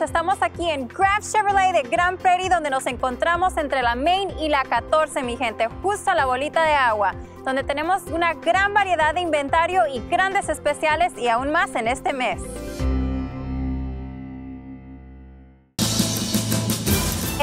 Estamos aquí en Craft Chevrolet de Grand Prairie, donde nos encontramos entre la Main y la 14, mi gente, justo a la bolita de agua, donde tenemos una gran variedad de inventario y grandes especiales y aún más en este mes.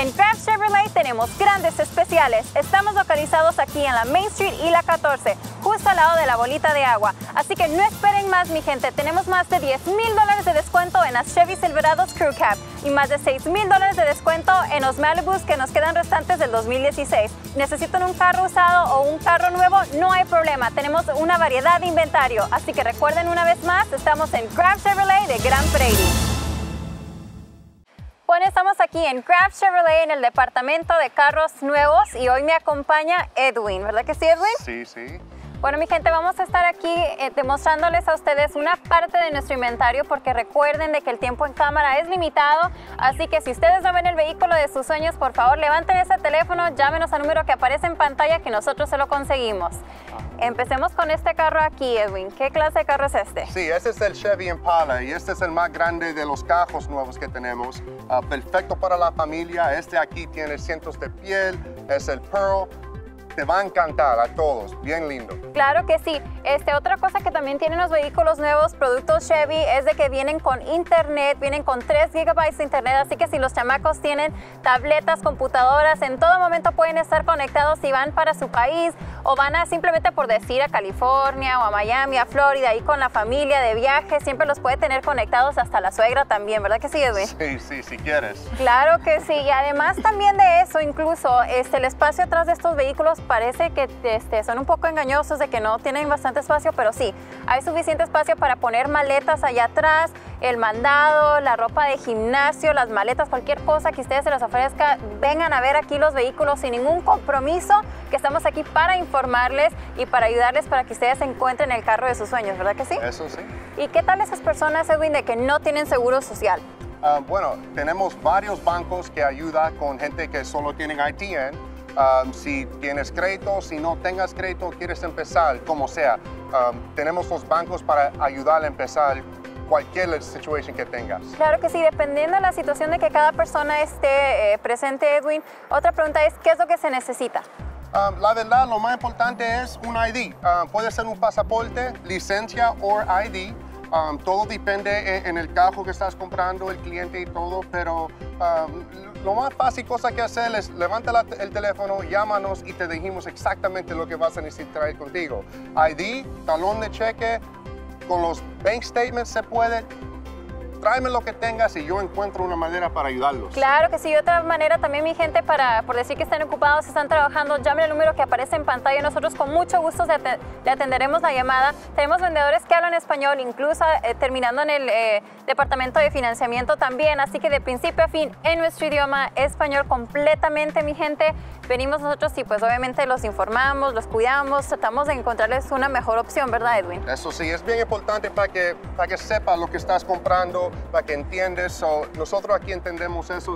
En Craft Chevrolet tenemos grandes especiales. Estamos localizados aquí en la Main Street y la 14, justo al lado de la bolita de agua. Así que no esperen más, mi gente. Tenemos más de 10 mil dólares de descuento en las Chevy Silverados Crew Cab y más de 6 mil dólares de descuento en los Malibus que nos quedan restantes del 2016. ¿Necesitan un carro usado o un carro nuevo? No hay problema. Tenemos una variedad de inventario. Así que recuerden una vez más, estamos en Craft Chevrolet de Grand Prairie. Bueno, estamos aquí en Craft Chevrolet en el departamento de carros nuevos y hoy me acompaña Edwin, ¿verdad que sí, Edwin? Sí, sí. Bueno, mi gente, vamos a estar aquí eh, demostrándoles a ustedes una parte de nuestro inventario porque recuerden de que el tiempo en cámara es limitado, así que si ustedes no ven el vehículo de sus sueños, por favor levanten ese teléfono, llámenos al número que aparece en pantalla que nosotros se lo conseguimos. Empecemos con este carro aquí, Edwin. ¿Qué clase de carro es este? Sí, este es el Chevy Impala y este es el más grande de los cajos nuevos que tenemos. Ah, perfecto para la familia. Este aquí tiene cientos de piel, es el Pearl te va a encantar a todos, bien lindo. Claro que sí. Este, otra cosa que también tienen los vehículos nuevos, productos Chevy, es de que vienen con internet, vienen con 3 gigabytes de internet, así que si los chamacos tienen tabletas, computadoras, en todo momento pueden estar conectados si van para su país o van a simplemente por decir a California o a Miami, a Florida, y con la familia de viaje, siempre los puede tener conectados hasta la suegra también, ¿verdad que sí, Edwin? Sí, sí, si quieres. Claro que sí, y además también de eso, incluso este, el espacio atrás de estos vehículos parece que este, son un poco engañosos de que no tienen bastante espacio, pero sí, hay suficiente espacio para poner maletas allá atrás, el mandado, la ropa de gimnasio, las maletas, cualquier cosa que ustedes se les ofrezca, vengan a ver aquí los vehículos sin ningún compromiso, que estamos aquí para informarles y para ayudarles para que ustedes encuentren el carro de sus sueños, ¿verdad que sí? Eso sí. ¿Y qué tal esas personas, Edwin, de que no tienen seguro social? Ah, bueno, tenemos varios bancos que ayudan con gente que solo tienen ITN Um, si tienes crédito, si no tengas crédito, quieres empezar, como sea. Um, tenemos los bancos para ayudar a empezar cualquier situación que tengas. Claro que sí, dependiendo de la situación de que cada persona esté eh, presente, Edwin. Otra pregunta es, ¿qué es lo que se necesita? Um, la verdad, lo más importante es un ID. puede ser un pasaporte, licencia o ID. Todo depende en, el carro que estás comprando, el cliente y todo, pero lo más fácil cosa que hacer es levanta el teléfono, llámanos y te dijimos exactamente lo que vas a necesitar traer contigo. ID, talón de cheque, con los bank statements se puede, tráeme lo que tengas y yo encuentro una manera para ayudarlos. Claro que sí, otra manera también mi gente para, por decir que están ocupados, están trabajando, llamen el número que aparece en pantalla, nosotros con mucho gusto le atenderemos la llamada. Tenemos vendedores que hablan español, incluso eh, terminando en el eh, departamento de financiamiento también, así que de principio a fin en nuestro idioma español completamente mi gente. Venimos nosotros y pues obviamente los informamos, los cuidamos, tratamos de encontrarles una mejor opción, ¿verdad Edwin? Eso sí, es bien importante para que, para que sepas lo que estás comprando, para que entiendes. nosotros aquí entendemos eso,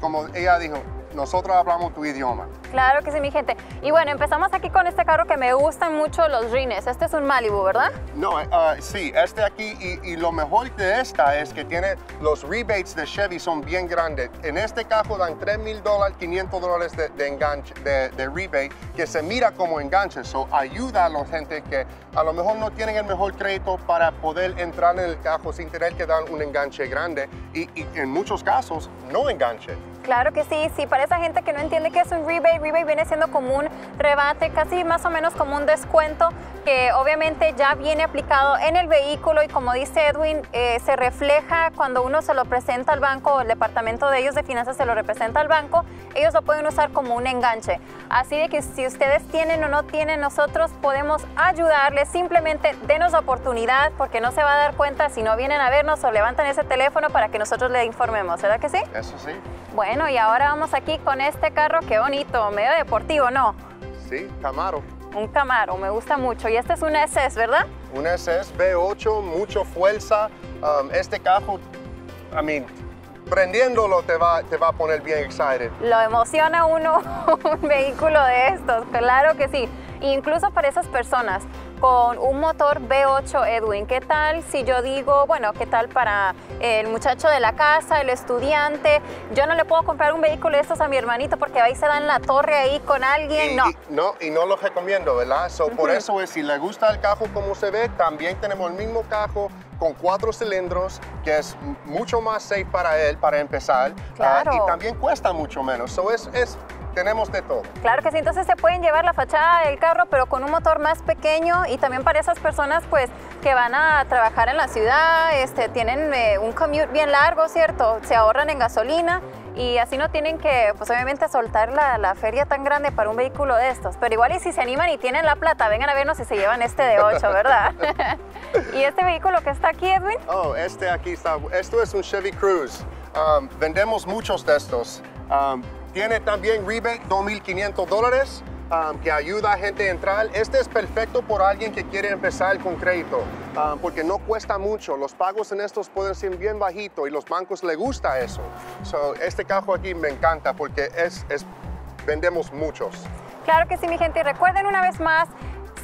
como ella dijo, nosotros hablamos tu idioma. Claro que sí, mi gente. Y bueno, empezamos aquí con este carro que me gustan mucho los rines. Este es un Malibu, ¿verdad? No, uh, sí, este aquí. Y, lo mejor de esta es que tiene los rebates de Chevy son bien grandes. En este carro dan 3 mil dólares, 500 dólares de, enganche, de, rebate, que se mira como enganche. Eso ayuda a la gente que a lo mejor no tienen el mejor crédito para poder entrar en el carro sin tener que dar un enganche grande. Y, y en muchos casos, no enganche. Claro que sí, sí, para esa gente que no entiende qué es un rebate, rebate viene siendo como un rebate, casi más o menos como un descuento que obviamente ya viene aplicado en el vehículo y como dice Edwin, eh, se refleja cuando uno se lo presenta al banco, el departamento de ellos de finanzas se lo representa al banco, ellos lo pueden usar como un enganche. Así de que si ustedes tienen o no tienen, nosotros podemos ayudarles, simplemente denos oportunidad porque no se va a dar cuenta si no vienen a vernos o levantan ese teléfono para que nosotros le informemos, ¿verdad que sí? Eso sí. Bueno, y ahora vamos aquí con este carro, qué bonito, medio deportivo, ¿no? Sí, Camaro. Un Camaro, me gusta mucho. Y este es un SS, ¿verdad? Un SS V8, mucho fuerza. Um, este carro, I mean, prendiéndolo te va, te va a poner bien excited. Lo emociona uno un vehículo de estos, claro que sí. Incluso para esas personas con un motor V8 Edwin. ¿Qué tal si yo digo, bueno, qué tal para el muchacho de la casa, el estudiante? Yo no le puedo comprar un vehículo de estos a mi hermanito porque ahí se dan la torre ahí con alguien. Y, no. y- no, y no lo recomiendo, ¿verdad? So, Por eso es, si le gusta el cajo como se ve, también tenemos el mismo cajo con cuatro cilindros, que es mucho más safe para él, para empezar. Claro. y también cuesta mucho menos. So, es, es, tenemos de todo. Claro que sí, entonces se pueden llevar la fachada del carro, pero con un motor más pequeño y también para esas personas pues que van a trabajar en la ciudad, este, tienen eh, un commute bien largo, ¿cierto? Se ahorran en gasolina y así no tienen que, pues obviamente, soltar la, la feria tan grande para un vehículo de estos. Pero igual y si se animan y tienen la plata, vengan a vernos si se llevan este de 8, ¿verdad? y este vehículo que está aquí, Edwin, Oh, este aquí está. Esto es un Chevy Cruze. Um, vendemos muchos de estos. Um, tiene también rebate 2.500 dólares um, que ayuda a gente a entrar. Este es perfecto por alguien que quiere empezar con crédito um, porque no cuesta mucho. Los pagos en estos pueden ser bien bajitos y los bancos les gusta eso. So, este carro aquí me encanta porque es, es vendemos muchos. Claro que sí, mi gente. Y recuerden una vez más,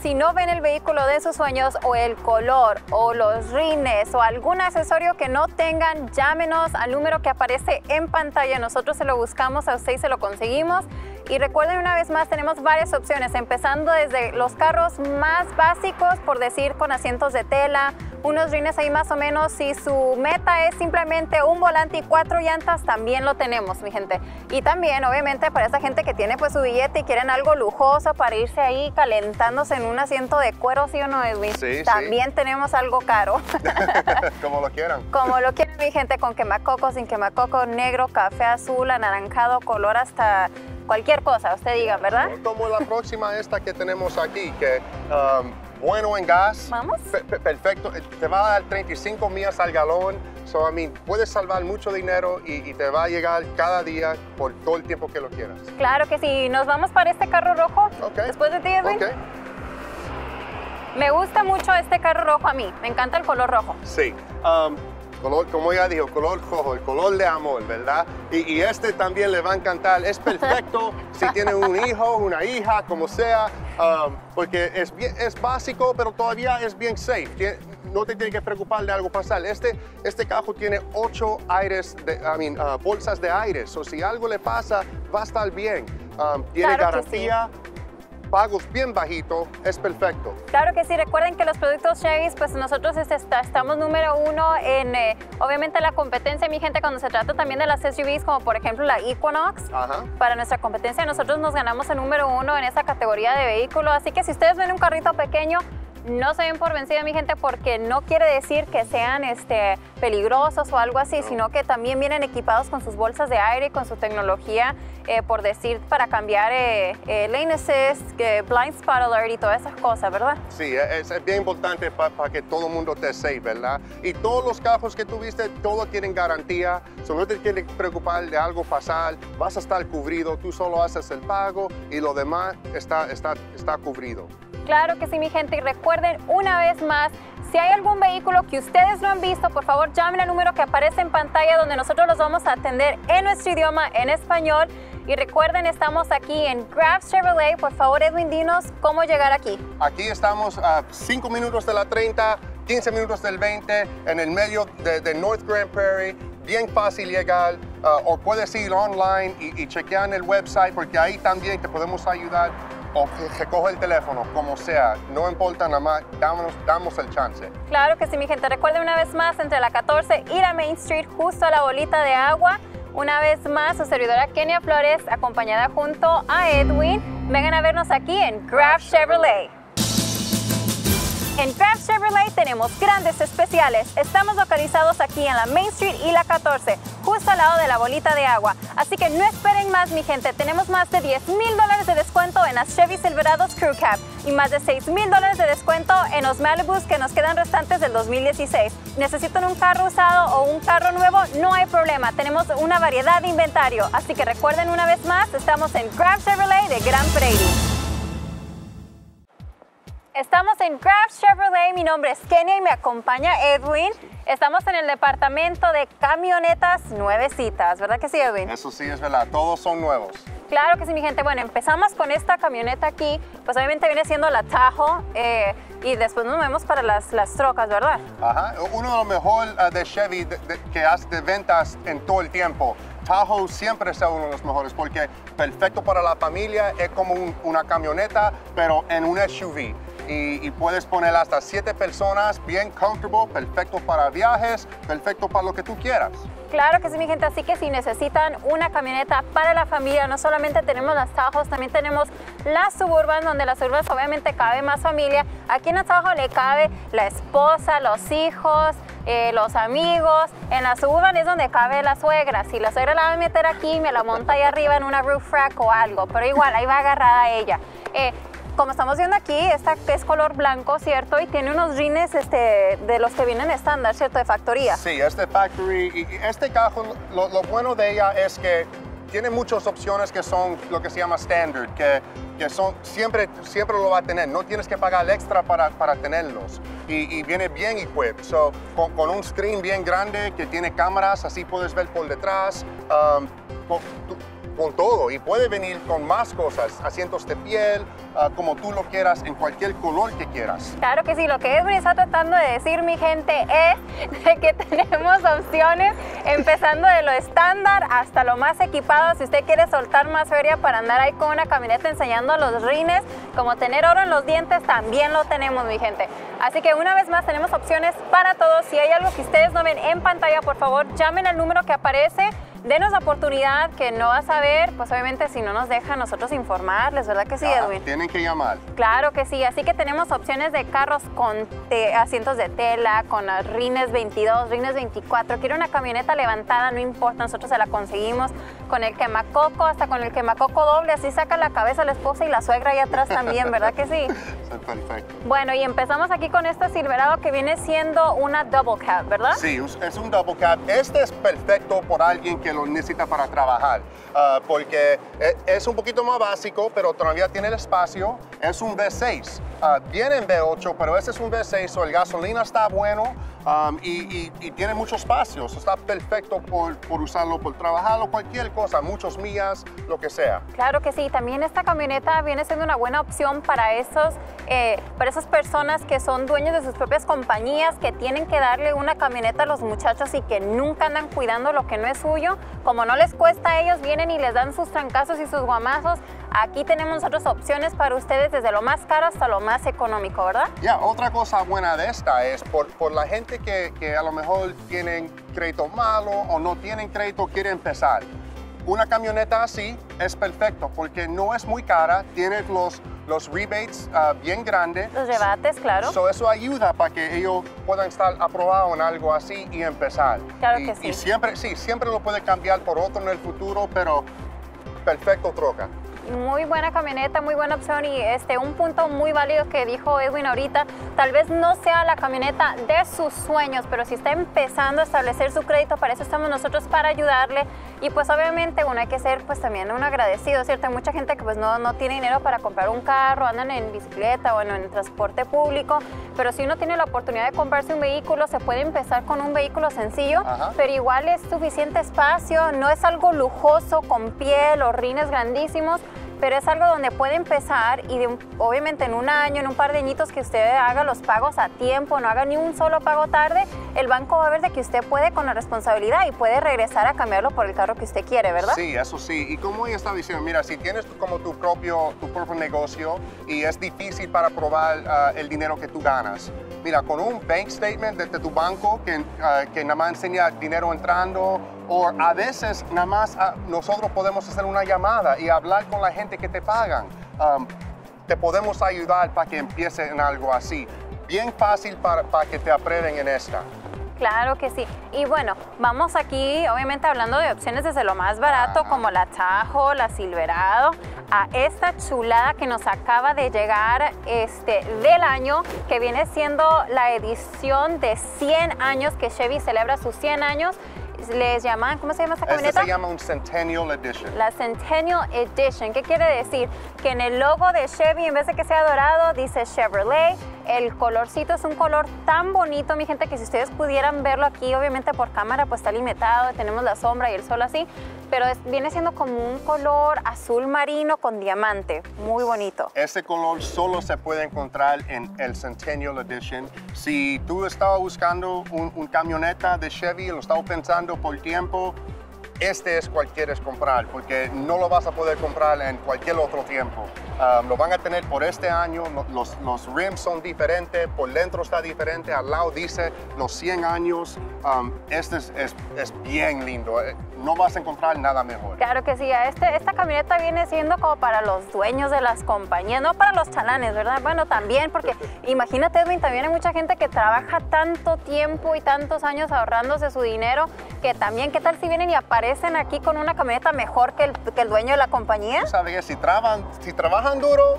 si no ven el vehículo de sus sueños o el color o los rines o algún accesorio que no tengan, llámenos al número que aparece en pantalla. Nosotros se lo buscamos a usted y se lo conseguimos. Y recuerden una vez más, tenemos varias opciones, empezando desde los carros más básicos, por decir, con asientos de tela, unos rines ahí más o menos. Si su meta es simplemente un volante y cuatro llantas, también lo tenemos, mi gente. Y también, obviamente, para esa gente que tiene pues su billete y quieren algo lujoso para irse ahí calentándose en un asiento de cuero, ¿sí o no, Edwin? Sí, sí. También tenemos algo caro. Como lo quieran. Como lo quiere mi gente, con quemacoco, sin quemacoco, negro, café, azul, anaranjado, color hasta cualquier cosa, usted diga, ¿verdad? Como la próxima esta que tenemos aquí, que um, bueno en gas. Vamos. Pe- pe- perfecto. Eh, Te va a dar 35 millas al galón. So, I mean, puedes salvar mucho dinero y, y te va a llegar cada día por todo el tiempo que lo quieras. Claro que sí. Nos vamos para este carro rojo. Después de ti, Edwin. Ok. Me gusta mucho este carro rojo a mí. Me encanta el color rojo. Sí. Um, color, como ya dijo, color rojo, el color de amor, ¿verdad? Y, y este también le va a encantar. Es perfecto si tiene un hijo, una hija, como sea, um, porque es, bien, es básico, pero todavía es bien safe. No te tienes que preocupar de algo pasar. Este, este carro tiene ocho aires, de, I mean, uh, bolsas de aire. O si algo le pasa, va a estar bien. Um, tiene Claro que sí. Pagos bien bajitos, es perfecto. Claro que sí, recuerden que los productos Chevy, pues nosotros este, estamos número uno en, eh, obviamente, la competencia, mi gente, cuando se trata también de las SUVs, como por ejemplo la Equinox. Ajá. Para nuestra competencia, nosotros nos ganamos el número uno en esa categoría de vehículo. Así que si ustedes ven un carrito pequeño, no se den por vencida, mi gente, porque no quiere decir que sean este, peligrosos o algo así, sino que también vienen equipados con sus bolsas de aire con su tecnología, eh, por decir, para cambiar eh, eh, lane assist, blind spot alert y todas esas cosas, ¿verdad? Sí, es, es bien importante para que todo el mundo esté safe, ¿verdad? Y todos los carros que tuviste, todos tienen garantía, so no te tienes que preocupar de algo pasar, vas a estar cubrido, tú solo haces el pago y lo demás está, está, está cubrido. Claro que sí, mi gente. Y recuerden una vez más, si hay algún vehículo que ustedes no han visto, por favor llamen al número que aparece en pantalla donde nosotros los vamos a atender en nuestro idioma, en español. Y recuerden, estamos aquí en Graf Chevrolet. Por favor, Edwin, dinos cómo llegar aquí. Aquí estamos a 5 minutos de la 30, 15 minutos del 20, en el medio de, de North Grand Prairie, bien fácil llegar, ah, o puedes ir online y, y chequear en el website, porque ahí también te podemos ayudar, o que recoge el teléfono, como sea, no importa nada más, damos, damos el chance. Claro que sí, mi gente. Recuerden una vez más, entre la 14 y la Main Street, justo a la bolita de agua. Una vez más, su servidora Kenia Flores, acompañada junto a Edwin. Vengan a vernos aquí en Graf Chevrolet. En Craft Chevrolet tenemos grandes especiales. Estamos localizados aquí en la Main Street y la 14, justo al lado de la bolita de agua. Así que no esperen más, mi gente. Tenemos más de 10 mil dólares de descuento en las Chevy Silverados Crew Cab y más de 6 mil dólares de descuento en los Malibus que nos quedan restantes del 2016. ¿Necesitan un carro usado o un carro nuevo? No hay problema. Tenemos una variedad de inventario. Así que recuerden una vez más, estamos en Craft Chevrolet de Grand Prairie. Estamos en Craft Chevrolet, mi nombre es Kenia y me acompaña Edwin. Estamos en el departamento de camionetas nuevecitas, ¿verdad que sí, Edwin? Eso sí es verdad, todos son nuevos. Claro que sí, mi gente. Bueno, empezamos con esta camioneta aquí, pues obviamente viene siendo la Tahoe. Eh, y después nos vemos para las, las trocas, ¿verdad? Ajá. Uno de los mejores uh, de Chevy de, de, que hace de ventas en todo el tiempo. Tahoe siempre es uno de los mejores porque perfecto para la familia, es como un, una camioneta, pero en un SUV. Y, puedes poner hasta siete personas, bien comfortable, perfecto para viajes, perfecto para lo que tú quieras. Claro que sí, mi gente. Así que si necesitan una camioneta para la familia, no solamente tenemos las Tajos, también tenemos las Suburban, donde las Suburban obviamente cabe más familia. Aquí en las Tajo le cabe la esposa, los hijos, eh, los amigos. En la Suburban es donde cabe la suegra. Si la suegra la va a meter aquí, me la monta ahí arriba en una roof rack o algo. Pero igual, ahí va agarrada ella. Eh, como estamos viendo aquí, esta es color blanco, ¿cierto? Y tiene unos rines este, de los que vienen estándar, ¿cierto? De factoría. Sí, es de factory. Y este carro, lo, lo, bueno de ella es que tiene muchas opciones que son lo que se llama standard, que, que son, siempre, siempre lo va a tener. No tienes que pagar extra para, para tenerlos. Y, y, viene bien equipped. So, con, con, un screen bien grande que tiene cámaras, así puedes ver por detrás. Um, con todo y puede venir con más cosas, asientos de piel, uh, como tú lo quieras, en cualquier color que quieras. Claro que sí, lo que Edwin está tratando de decir, mi gente, es de que tenemos opciones, empezando de lo estándar hasta lo más equipado. Si usted quiere soltar más feria para andar ahí con una camioneta enseñando los rines, como tener oro en los dientes, también lo tenemos, mi gente. Así que una vez más tenemos opciones para todos. Si hay algo que ustedes no ven en pantalla, por favor, llamen al número que aparece denos la oportunidad que no vas a ver, pues obviamente si no nos deja nosotros informarles, ¿verdad que sí, Ah, Edwin? tienen que llamar. Claro que sí, así que tenemos opciones de carros con te- asientos de tela, con rines 22, rines 24. Quiere una camioneta levantada, no importa, nosotros se la conseguimos con el quemacoco, hasta con el quemacoco doble, así saca la cabeza la esposa y la suegra ahí atrás también, ¿verdad que sí? Perfecto. Bueno, y empezamos aquí con este Silverado que viene siendo una double cab, ¿verdad? Sí, es- es un double cab. Este es perfecto por alguien que lo necesita para trabajar, ah, porque e- es un poquito más básico, pero todavía tiene el espacio. Es un V6. Ah, viene en V8, pero este es un V6, so el gasolina está bueno um, y, tiene mucho espacio. so está perfecto por, por usarlo, por trabajarlo, cualquier cosa, muchos millas, lo que sea. Claro que sí, también esta camioneta viene siendo una buena opción para esos, eh, para esas personas que son dueños de sus propias compañías, que tienen que darle una camioneta a los muchachos y que nunca andan cuidando lo que no es suyo. Como no les cuesta a ellos, vienen y les dan sus trancazos y sus guamazos. Aquí tenemos nosotros opciones para ustedes desde lo más caro hasta lo más económico, ¿verdad? Ya, otra cosa buena de esta es por, por la gente que, que a lo mejor tienen crédito malo o no tienen crédito, quiere empezar. Una camioneta así es perfecto porque no es muy cara, tiene los, los rebates ah, bien grandes. Los rebates, claro. So, eso ayuda para que ellos puedan estar aprobados en algo así y empezar. Claro y, que sí. Y siempre, sí, siempre lo puede cambiar por otro en el futuro, pero perfecto troca. Muy buena camioneta, muy buena opción y este un punto muy válido que dijo Edwin ahorita, tal vez no sea la camioneta de sus sueños, pero si está empezando a establecer su crédito, para eso estamos nosotros para ayudarle y pues obviamente uno hay que ser pues también un agradecido, ¿cierto? Hay mucha gente que pues no, no tiene dinero para comprar un carro, andan en bicicleta o bueno, en transporte público, pero si uno tiene la oportunidad de comprarse un vehículo, se puede empezar con un vehículo sencillo, Ajá. pero igual es suficiente espacio, no es algo lujoso con piel o rines grandísimos, pero es algo donde puede empezar y de un- obviamente en un año, en un par de añitos que usted haga los pagos a tiempo, no haga ni un solo pago tarde, el banco va a ver de que usted puede con la responsabilidad y puede regresar a cambiarlo por el carro que usted quiere, ¿verdad? Sí, eso sí. Y como ella está diciendo, mira, si tienes como tu propio, tu propio negocio y es difícil para probar ah, el dinero que tú ganas, mira, con un bank statement desde tu banco que, ah, que nada más enseña dinero entrando, o a veces nada más ah, nosotros podemos hacer una llamada y hablar con la gente que te pagan. Um, te podemos ayudar para que empiece en algo así. Bien fácil para, para que te aprueben en esta. Claro que sí. Y bueno, vamos aquí, obviamente hablando de opciones desde lo más barato, Ajá. como la Tajo, la Silverado, a esta chulada que nos acaba de llegar este, del año, que viene siendo la edición de 100 años, que Chevy celebra sus 100 años. Les llaman, ¿cómo se llama esta Este camioneta? se llama un Centennial Edition. La Centennial Edition. ¿Qué quiere decir? Que en el logo de Chevy, en vez de que sea dorado, dice Chevrolet. El colorcito es un color tan bonito, mi gente, que si ustedes pudieran verlo aquí, obviamente por cámara pues está limitado, tenemos la sombra y el sol así, pero viene siendo como un color azul marino con diamante, muy bonito. Este color solo se puede encontrar en el Centennial Edition. Si tú estabas buscando un, un camioneta de Chevy, lo estabas pensando por tiempo, este es cual quieres comprar, porque no lo vas a poder comprar en cualquier otro tiempo. Um, lo van a tener por este año, los, los, rims son diferentes, por dentro está diferente, al lado dice los 100 años. Um, este es, es, bien lindo, eh, no vas a encontrar nada mejor. Claro que sí, este, esta camioneta viene siendo como para los dueños de las compañías, no para los chalanes, ¿verdad? Bueno, también, porque imagínate, Edwin, también hay mucha gente que trabaja tanto tiempo y tantos años ahorrándose su dinero, que también, ¿qué tal si vienen y aparecen aquí con una camioneta mejor que el, que el dueño de la compañía? sabes, si, trabajan, si trabajan duro,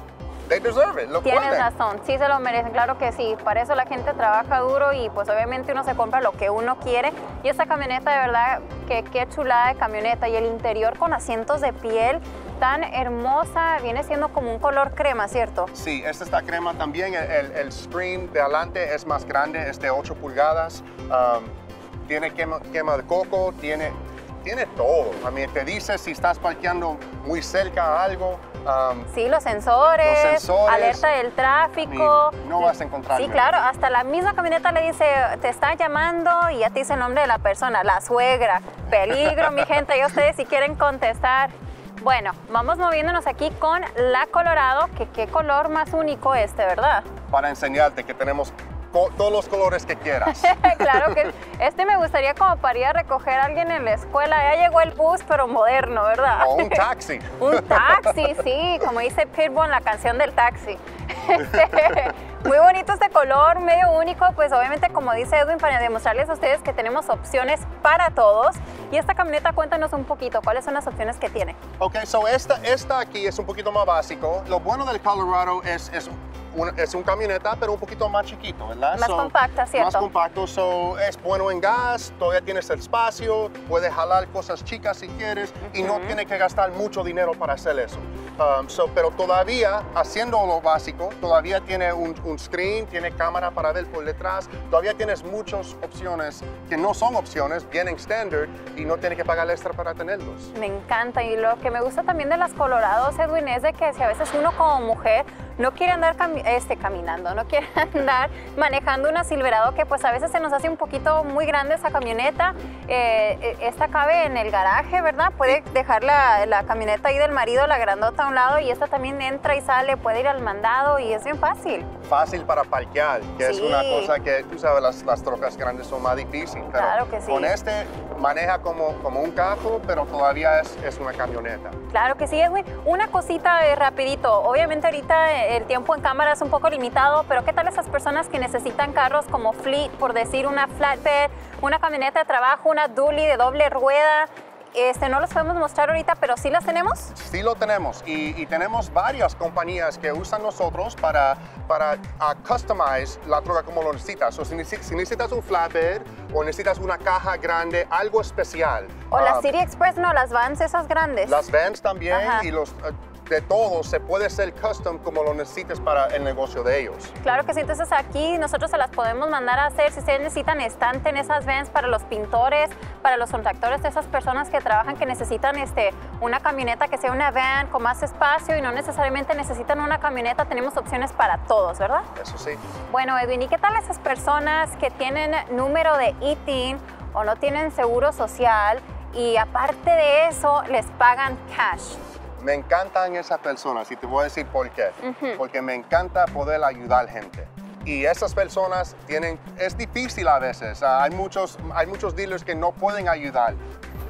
they deserve it. Lo Tienes razón, sí se lo merecen, claro que sí. Para eso la gente trabaja duro y pues obviamente uno se compra lo que uno quiere. Y esta camioneta de verdad, que qué chulada de camioneta. Y el interior con asientos de piel tan hermosa, viene siendo como un color crema, ¿cierto? Sí, esta está crema también. El, el screen de adelante es más grande, es de 8 pulgadas. Um, tiene quema, quema de coco, tiene tiene todo. A mí te dice si estás parqueando muy cerca a algo. sí, los sensores, alerta del tráfico. No vas a encontrar. Sí, claro, hasta la misma camioneta le dice, te está llamando y ya te dice el nombre de la persona, la suegra. Peligro, mi gente, y ustedes si quieren contestar. Bueno, vamos moviéndonos aquí con la Colorado, que qué color más único este, ¿verdad? Para enseñarte que tenemos todos los colores que quieras. claro que este me gustaría como para ir a recoger a alguien en la escuela. Ya llegó el bus, pero moderno, ¿verdad? O un taxi. un taxi, sí, como dice Pitbull en la canción del taxi. Muy bonito este color, medio único, pues obviamente como dice Edwin, para demostrarles a ustedes que tenemos opciones para todos. Y esta camioneta, cuéntanos un poquito, ¿cuáles son las opciones que tiene? Ok, so esta, esta aquí es un poquito más básico. Lo bueno del Colorado es, es es un camioneta, pero un poquito más chiquito, ¿verdad? Más compacta, ¿cierto? Más compacto, so, es bueno en gas, todavía tienes el espacio, puedes jalar cosas chicas si quieres y no tienes que gastar mucho dinero para hacer eso. Um, so, pero todavía, haciendo lo básico, todavía tiene un, un, screen, tiene cámara para ver por detrás, todavía tienes muchas opciones que no son opciones, vienen standard y no tienes que pagar extra para tenerlos. Me encanta y lo que me gusta también de las Colorados, Edwin, es de que si a veces uno como mujer no quiere andar este, caminando, no quiere andar manejando una Silverado que pues a veces se nos hace un poquito muy grande esa camioneta. Eh, eh, esta cabe en el garaje, ¿verdad? Puede dejar la, la, camioneta ahí del marido, la grandota a un lado y esta también entra y sale, puede ir al mandado y es bien fácil. Fácil para parquear, que es una cosa que tú sabes, las, las trocas grandes son más difíciles. claro que sí. Con este maneja como, como un carro, pero todavía es, es una camioneta. Claro que sí, Edwin. Una cosita eh, rapidito. Obviamente ahorita el tiempo en cámara es un poco limitado, pero ¿qué tal esas personas que necesitan carros como Fleet, por decir una flatbed, una camioneta de trabajo, una dually de doble rueda? Este, no los podemos mostrar ahorita, pero sí las tenemos. Sí lo tenemos y, tenemos varias compañías que usan nosotros para, para uh, customize la troca como lo necesitas. O si, necesitas un flatbed o necesitas una caja grande, algo especial. O la uh, City Express, no, las vans esas grandes. Las vans también y los... Uh, de todo se puede ser custom como lo necesites para el negocio de ellos. Claro que sí, entonces aquí nosotros se las podemos mandar a hacer si ustedes necesitan estante en esas vans para los pintores, para los contractores, de esas personas que trabajan que necesitan este, una camioneta que sea una van con más espacio y no necesariamente necesitan una camioneta, tenemos opciones para todos, ¿verdad? Eso sí. Bueno, Edwin, ¿y qué tal esas personas que tienen número de ITIN o no tienen seguro social y aparte de eso les pagan cash? Me encantan esas personas y te voy a decir por qué. Porque me encanta poder ayudar gente. Y esas personas tienen, es difícil a veces. Hay, muchos, hay muchos dealers que no pueden ayudar,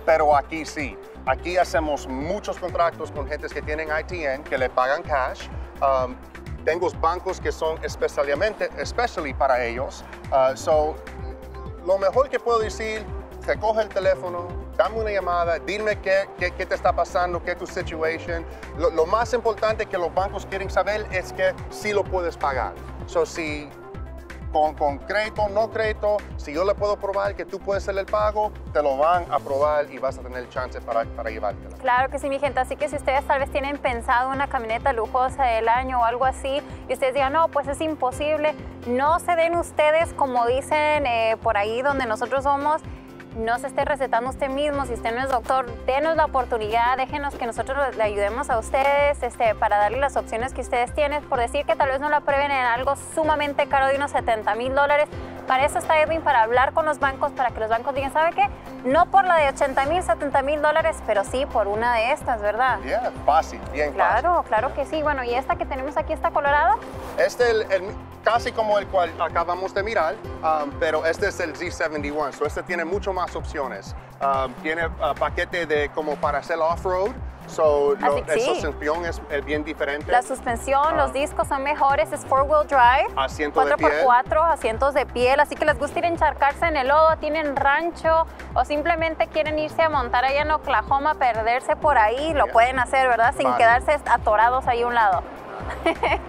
pero aquí sí. Aquí hacemos muchos contratos con gentes que tienen ITN, que le pagan cash. Um, tengo bancos que son especialmente especially para ellos. Uh, so, lo mejor que puedo decir, te coge el teléfono, dame una llamada, dime qué, qué, te está pasando, qué es tu situación. Lo, más importante que los bancos quieren saber es que sí lo puedes pagar. So, si con, con crédito, no crédito, si yo le puedo probar que tú puedes hacer el pago, te lo van a probar y vas a tener chance para, para llevártela. Claro que sí, mi gente. Así que si ustedes tal vez tienen pensado una camioneta lujosa del año o algo así, y ustedes digan, no, pues es imposible, no se den ustedes, como dicen eh, por ahí donde nosotros somos, no se esté recetando usted mismo, si usted no es doctor, denos la oportunidad, déjenos que nosotros le ayudemos a ustedes este, para darle las opciones que ustedes tienen, por decir que tal vez no la prueben en algo sumamente caro de unos 70 mil dólares. Para eso está Edwin, para hablar con los bancos, para que los bancos digan, ¿sabe qué? No por la de 80 mil, 70 mil dólares, pero sí por una de estas, ¿verdad? Yeah, fácil, bien Claro, fácil. claro que sí. Bueno, ¿y esta que tenemos aquí está colorada? Este es el, el- casi como el cual acabamos de mirar, um, pero este es el Z71, so este tiene mucho más opciones. Um, tiene uh, paquete de como para hacer off-road, so lo- Así que sí. suspensión es, es bien diferente. La suspensión, Ah. los discos son mejores, es four-wheel drive. Asiento de 4x4, asientos de piel, así que les gusta ir a encharcarse en el lodo, tienen rancho o simplemente quieren irse a montar allá en Oklahoma, perderse por ahí, lo Yeah. pueden hacer, ¿verdad? Sin Vale. quedarse atorados ahí a un lado.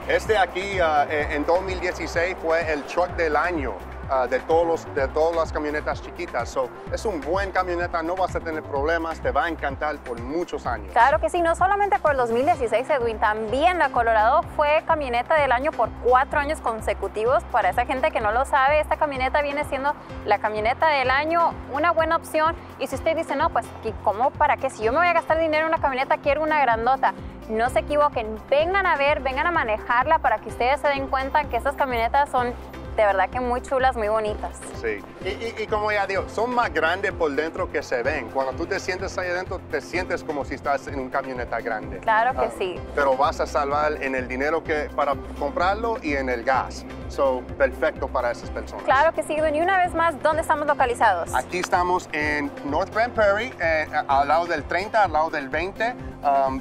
Este aquí uh, en 2016 fue el truck del año uh, de, todos los, de todas las camionetas chiquitas. So, es un buen camioneta, no vas a tener problemas, te va a encantar por muchos años. Claro que sí, no solamente por el 2016, Edwin, también la Colorado fue camioneta del año por cuatro años consecutivos. Para esa gente que no lo sabe, esta camioneta viene siendo la camioneta del año, una buena opción. Y si usted dice, no, pues, ¿y ¿cómo? ¿Para qué? Si yo me voy a gastar dinero en una camioneta, quiero una grandota. No se equivoquen, vengan a ver, vengan a manejarla para que ustedes se den cuenta que estas camionetas son de verdad que muy chulas, muy bonitas. Sí, y, y- y como ya digo, son más grandes por dentro que se ven. Cuando tú te sientes ahí adentro, te sientes como si estás en un camioneta grande. Claro que Ah, sí. Pero vas a salvar en el dinero que para comprarlo y en el gas. So, perfecto para esas personas. Claro que sí. Y una vez más, ¿dónde estamos localizados? Aquí estamos en North Grand Prairie, eh, al lado del 30, al lado del 20. Um,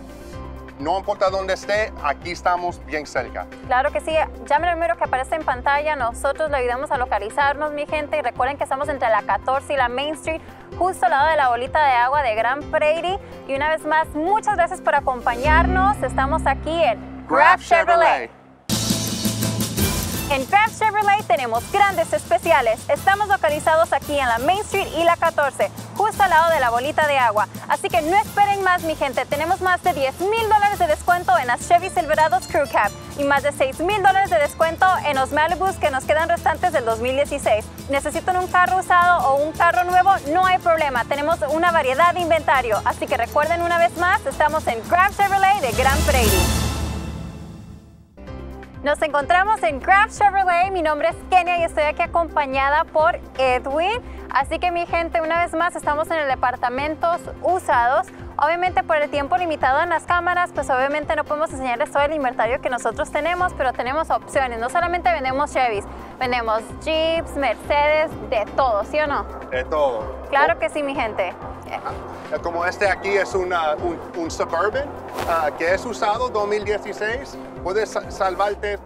no importa dónde esté, aquí estamos bien cerca. Claro que sí, llamen al número que aparece en pantalla, nosotros le ayudamos a localizarnos, mi gente, recuerden que estamos entre la 14 y la Main Street, justo al lado de la bolita de agua de Grand Prairie. Y una vez más, muchas gracias por acompañarnos, estamos aquí en Grab Chevrolet. En Grab Chevrolet tenemos grandes especiales. Estamos localizados aquí en la Main Street y la 14, justo al lado de la bolita de agua. Así que no esperen más, mi gente. Tenemos más de 10 mil dólares de descuento en las Chevy Silverados Crew Cab y más de 6 mil dólares de descuento en los Malibus que nos quedan restantes del 2016. ¿Necesitan un carro usado o un carro nuevo? No hay problema. Tenemos una variedad de inventario. Así que recuerden una vez más, estamos en Grab Chevrolet de Grand Prairie. Nos encontramos en Grab Chevrolet. Mi nombre es Kenia y estoy aquí acompañada por Edwin. Así que mi gente, una vez más estamos en el departamentos usados. Obviamente por el tiempo limitado en las cámaras, pues obviamente no podemos enseñarles todo el inventario que nosotros tenemos, pero tenemos opciones. No solamente vendemos Chevys, vendemos Jeeps, Mercedes, de todo, ¿sí o no? De todo. Claro que sí, mi gente. Eh, Como este aquí es una- un, un Suburban ah, que es usado 2016, puedes sa- salvarte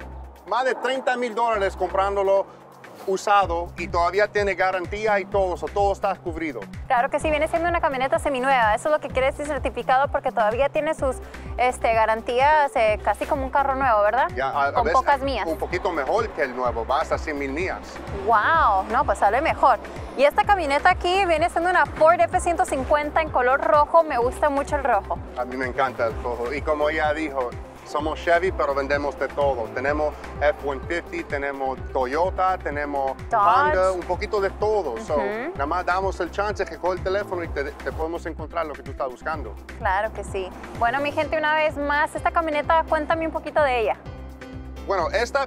más de 30 mil dólares comprándolo usado y todavía tiene garantía y todo, so todo está cubrido. Claro que sí, viene siendo una camioneta seminueva. Eso es lo que quiere decir certificado porque todavía tiene sus este, garantías eh, casi como un carro nuevo, ¿verdad? Ya, a- a Con veces pocas millas. Un poquito mejor que el nuevo, va hasta 100 mil millas. Wow, no, pues sale mejor. Y esta camioneta aquí viene siendo una Ford F-150 en color rojo. Me gusta mucho el rojo. A mí me encanta el rojo. Y como ella dijo, somos Chevy, pero vendemos de todo. Tenemos F-150, tenemos Toyota, tenemos Dodge. Honda, un poquito de todo. So, Ujú. nada más damos el chance que coge el teléfono y te, te podemos encontrar lo que tú estás buscando. Claro que sí. Bueno, mi gente, una vez más, esta camioneta, cuéntame un poquito de ella. Bueno, esta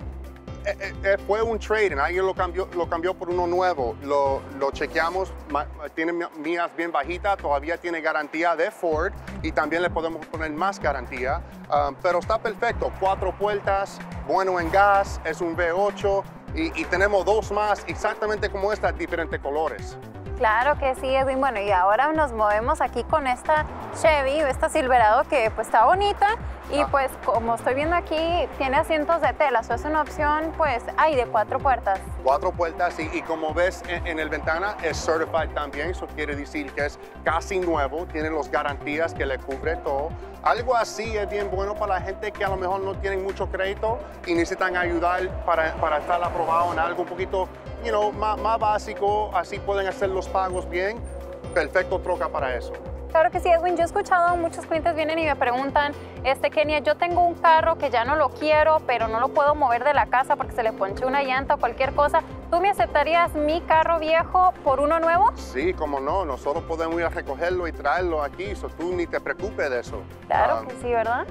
fue un trading, alguien lo cambió, lo cambió por uno nuevo. Lo, lo chequeamos, tiene millas bien bajitas, todavía tiene garantía de Ford y también le podemos poner más garantía. Ah, pero está perfecto, cuatro puertas, bueno en gas, es un V8 y, y tenemos dos más exactamente como esta, diferentes colores. Claro que sí, Edwin. Bueno, y ahora nos movemos aquí con esta Chevy, esta Silverado que pues está bonita y Ah. pues como estoy viendo aquí tiene asientos de tela, eso es una opción pues, hay de cuatro puertas. Cuatro puertas y, y como ves en, en el ventana es certified también, eso quiere decir que es casi nuevo, tiene las garantías que le cubre todo. Algo así es bien bueno para la gente que a lo mejor no tienen mucho crédito y necesitan ayudar para, para estar aprobado en algo un poquito you know, más, más básico, así pueden hacer los pagos bien. Perfecto troca para eso. Claro que sí, Edwin. Yo he escuchado muchos clientes vienen y me preguntan, este Kenia, yo tengo un carro que ya no lo quiero, pero no lo puedo mover de la casa porque se le ponche una llanta o cualquier cosa. ¿Tú me aceptarías mi carro viejo por uno nuevo? Sí, como no, nosotros podemos ir a recogerlo y traerlo aquí, so tú ni te preocupes de eso. Claro Ah, que sí, ¿verdad?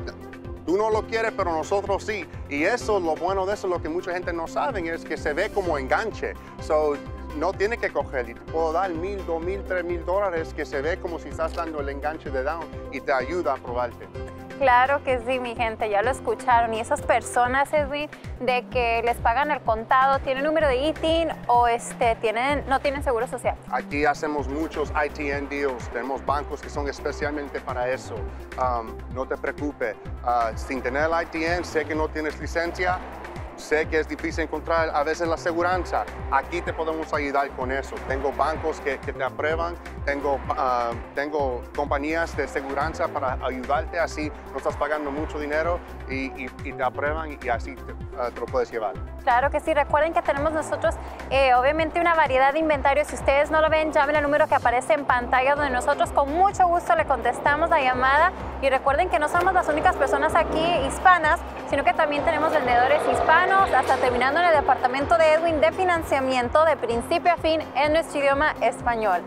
Tú no lo quieres, pero nosotros sí. Y eso, lo bueno de eso, lo que mucha gente no sabe, es que se ve como enganche. So, no tiene que coger y te puedo dar mil, dos mil, tres mil dólares que se ve como si estás dando el enganche de down y te ayuda a probarte. Claro que sí, mi gente, ya lo escucharon. Y esas personas, Edwin, de que les pagan el contado, ¿tienen número de ITIN o este, tienen, no tienen seguro social? Aquí hacemos muchos ITN deals, tenemos bancos que son especialmente para eso. Um, no te preocupes, Ah, sin tener el ITN, sé que no tienes licencia, sé que es difícil encontrar a veces la aseguranza. Aquí te podemos ayudar con eso. Tengo bancos que, que te aprueban, tengo, ah, tengo compañías de aseguranza para ayudarte, así no estás pagando mucho dinero y, y- te aprueban y así te, ah, te lo puedes llevar. Claro que sí, recuerden que tenemos nosotros eh, obviamente una variedad de inventario. Si ustedes no lo ven, llamen al número que aparece en pantalla donde nosotros con mucho gusto le contestamos la llamada. Y recuerden que no somos las únicas personas aquí hispanas, sino que también tenemos vendedores hispanos, hasta terminando en el departamento de Edwin de financiamiento de principio a fin en nuestro idioma español.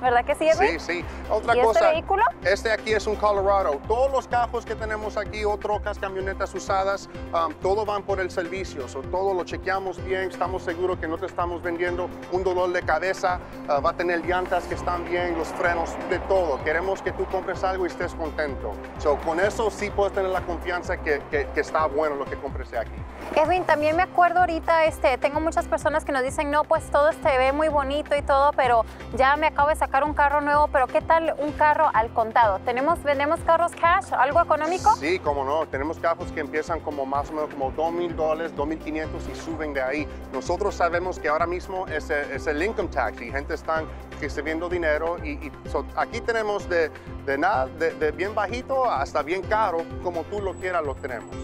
¿Verdad que sí, Edwin? Sí, sí. Otra ¿Y este cosa. vehículo? Este aquí es un Colorado. Todos los cajos que tenemos aquí, o trocas, camionetas usadas, um, todo van por el servicio. So, todo lo chequeamos bien, estamos seguros que no te estamos vendiendo un dolor de cabeza. uh, va a tener llantas que están bien, los frenos, de todo. Queremos que tú compres algo y estés contento. So, con eso sí puedes tener la confianza que, que- que está bueno lo que compres aquí. Edwin, también me acuerdo ahorita, este, tengo muchas personas que nos dicen, no, pues todo se ve muy bonito y todo, pero ya me acabo de sacar un carro nuevo, pero ¿qué tal un carro al contado? ¿Tenemos, vendemos carros cash, algo económico? Sí, como no. Tenemos carros que empiezan como más o menos como 2 mil dólares, 2 mil 500 y suben de ahí. Nosotros sabemos que ahora mismo es el, income tax y gente está recibiendo dinero y, so, aquí tenemos de, de nada, de bien bajito hasta bien caro, como tú lo quieras lo tenemos.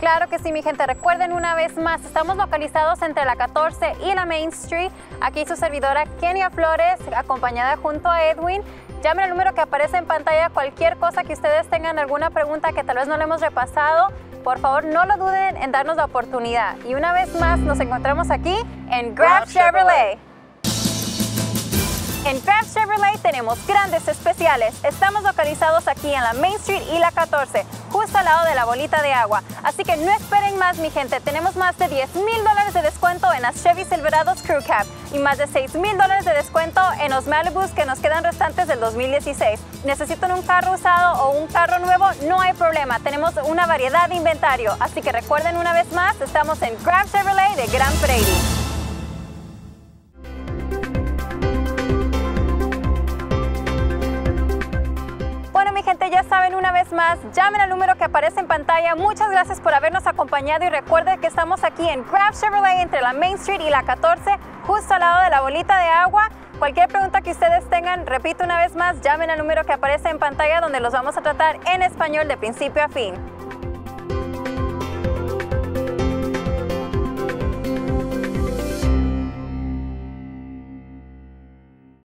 Claro que sí, mi gente. Recuerden una vez más, estamos localizados entre la 14 y la Main Street. Aquí su servidora Kenia Flores, acompañada junto a Edwin. Llamen al número que aparece en pantalla. Cualquier cosa que ustedes tengan, alguna pregunta que tal vez no le hemos repasado, por favor no lo duden en darnos la oportunidad. Y una vez más, nos encontramos aquí en Grab Grab Chevrolet. Chevrolet. En Grab Chevrolet tenemos grandes especiales. Estamos localizados aquí en la Main Street y la 14, justo al lado de la bolita de agua. Así que no esperen más, mi gente. Tenemos más de 10 mil dólares de descuento en las Chevy Silverados Crew Cab y más de 6 mil dólares de descuento en los Malibus que nos quedan restantes del 2016. ¿Necesitan un carro usado o un carro nuevo? No hay problema. Tenemos una variedad de inventario. Así que recuerden una vez más, estamos en Grab Chevrolet de Grand Prairie. Ya saben una vez más, llamen al número que aparece en pantalla. Muchas gracias por habernos acompañado y recuerden que estamos aquí en Grab Chevrolet entre la Main Street y la 14, justo al lado de la bolita de agua. Cualquier pregunta que ustedes tengan, repito una vez más, llamen al número que aparece en pantalla donde los vamos a tratar en español de principio a fin.